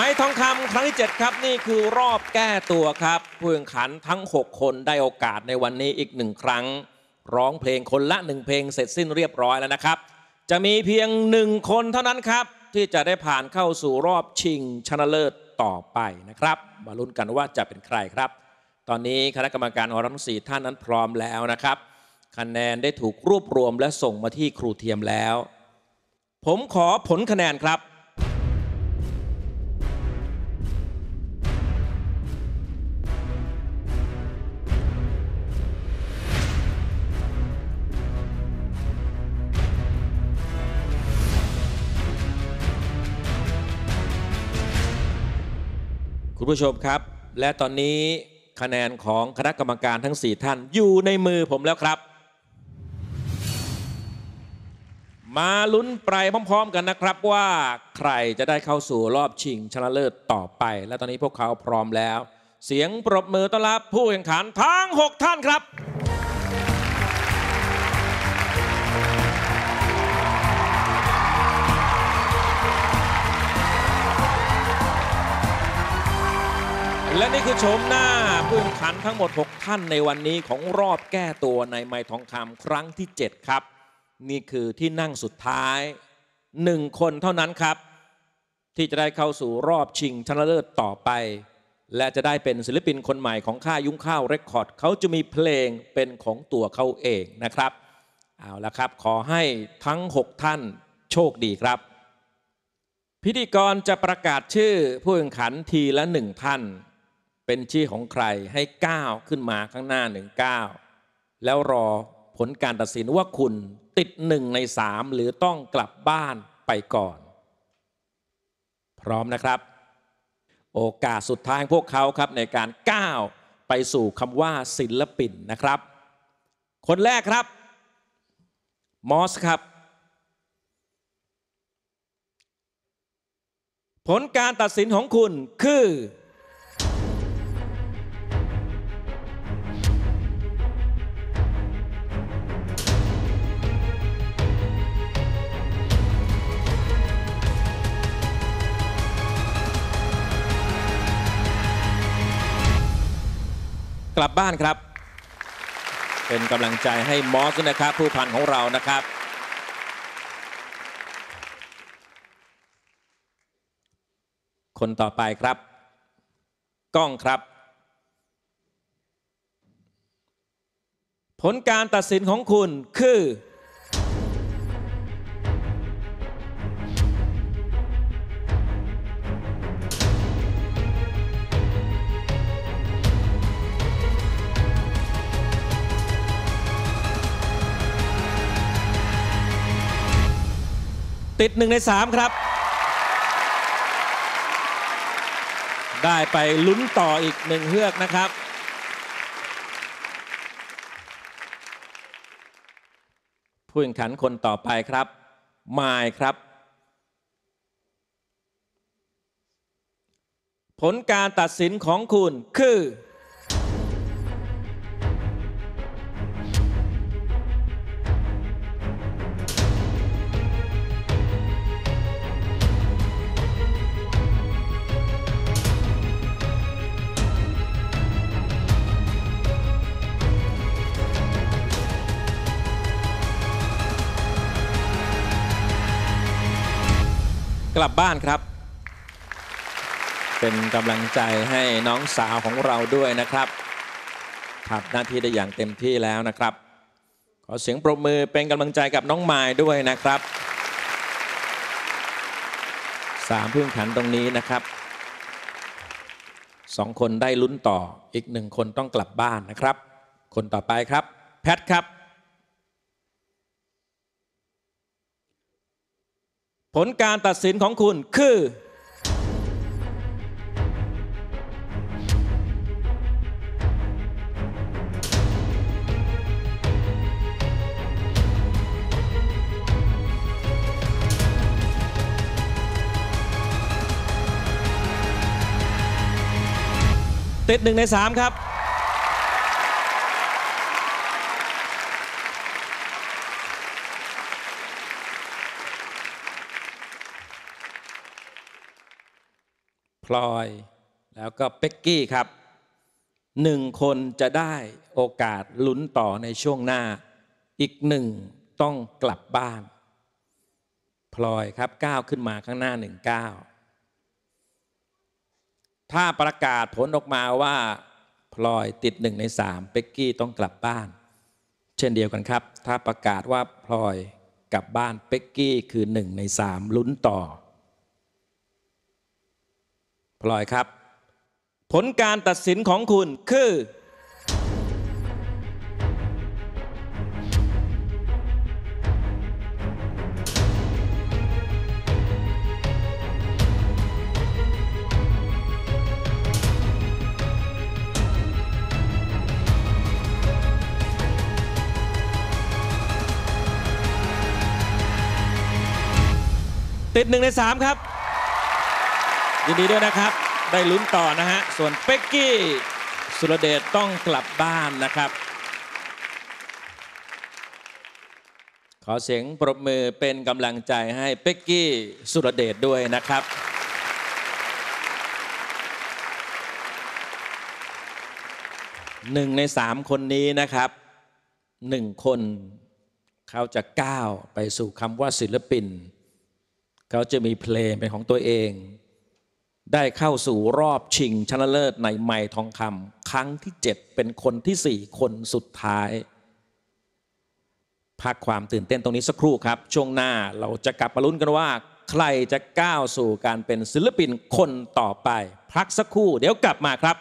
ม้ทองคำครั้งที่ 7 ครับ นี่คือรอบแก้ตัวครับผู้แข่งขันทั้ง 6 คนได้โอกาสในวันนี้อีกหนึ่งครั้ง ร้องเพลงคนละหนึ่งเพลงเสร็จสิ้นเรียบร้อยแล้วนะครับ จะมีเพียงหนึ่งคนเท่านั้นครับ ที่จะได้ผ่านเข้าสู่รอบชิงชนะเลิศต่อไปนะครับ มาลุ้นกันว่าจะเป็นใครครับ ตอนนี้คณะกรรมการของเราทั้งสี่ท่านนั้นพร้อมแล้วนะครับ คะแนนได้ถูกรวบรวมและส่งมาที่ครูเทียมแล้ว ผมขอผลคะแนนครับ ผู้ชมครับ และตอนนี้คะแนนของคณะกรรมการทั้ง 4 ท่านอยู่ในมือผมแล้วครับ มาลุ้นไปพร้อม ๆ กันนะครับว่าใครจะได้เข้าสู่รอบชิงชนะเลิศต่อไป และตอนนี้พวกเขาพร้อมแล้ว เสียงปรบมือต้อนรับผู้แข่งขันทั้ง 6 ท่านครับ และนี่คือโฉมหน้าผู้แข่งขันทั้งหมด 6 ท่านในวันนี้ของรอบแก้ตัวในไม้ทองคำครั้งที่ 7 ครับ นี่คือที่นั่งสุดท้าย 1 คนเท่านั้นครับ ที่จะได้เข้าสู่รอบชิงชนะเลิศต่อไป และจะได้เป็นศิลปินคนใหม่ของค่ายยุ้งข้าวเรคคอร์ดเขาจะมีเพลงเป็นของตัวเขาเองนะครับเอาละครับ ขอให้ทั้ง 6 ท่านโชคดีครับ พิธีกรจะประกาศชื่อผู้แข่งขันทีละหนึ่งท่าน เป็นชื่อของใครให้ก้าวขึ้นมาข้างหน้าหนึ่งก้าวแล้วรอผลการตัดสินว่าคุณติดหนึ่งในสามหรือต้องกลับบ้านไปก่อน พร้อมนะครับ โอกาสสุดท้ายของพวกเขาครับในการก้าวไปสู่คำว่าศิลปินนะครับ คนแรกครับ มอสครับผลการตัดสินของคุณคือ กลับบ้านครับ เป็นกำลังใจให้มอสนะครับ ผู้พันของเรานะครับ คนต่อไปครับ กล้องครับ ผลการตัดสินของคุณคือ ติดหนึ่งในสามครับ ได้ไปลุ้นต่ออีกหนึ่งเฮือกนะครับผู้แข่งขันคนต่อไปครับมายครับ ผลการตัดสินของคุณคือ กลับบ้านครับ เป็นกำลังใจให้น้องสาวของเราด้วยนะครับทำหน้าที่ได้อย่างเต็มที่แล้วนะครับ ขอเสียงปรบมือเป็นกำลังใจกับน้องมายด้วยนะครับสามผู้แข่งขันตรงนี้นะครับสองคนได้ลุ้นต่ออีกหนึ่งคนต้องกลับบ้านนะครับ คนต่อไปครับ แพทครับ ผลการตัดสินของคุณคือ ติดหนึ่งในสามครับ ลอย แล้วก็เป็กกี้ครับหนึ่งคนจะได้โอกาสลุ้นต่อในช่วงหน้า อีกหนึ่งต้องกลับบ้าน พลอยครับก้าวขึ้นมาข้างหน้าหนึ่งก้าวถ้าประกาศผลออกมาว่า พลอยติดหนึ่งในสามเป็กกี้ต้องกลับบ้าน เช่นเดียวกันครับ ถ้าประกาศว่าพลอยกลับบ้านเป็กกี้คือหนึ่งในสามลุ้นต่อ พลอยครับ ผลการตัดสินของคุณคือ ติดหนึ่งในสามครับ ยินดีด้วยนะครับ ได้ลุ้นต่อนะฮะ ส่วนเป็กกี้สุรเดชต้องกลับบ้านนะครับ ขอเสียงปรบมือเป็นกำลังใจให้เป็กกี้สุรเดชด้วยนะครับหนึ่งในสามคนนี้นะครับหนึ่งคนเขาจะก้าวไปสู่คำว่าศิลปิน เขาจะมีเพลงเป็นของตัวเอง ได้เข้าสู่รอบชิงชนะเลิศในไมทองคำครั้งที่ 7 เป็นคนที่ 4 คนสุดท้าย พักความตื่นเต้นตรงนี้สักครู่ครับ ช่วงหน้าเราจะกลับมาลุ้นกันว่า ใครจะก้าวสู่การเป็นศิลปินคนต่อไป พักสักครู่เดี๋ยวกลับมาครับ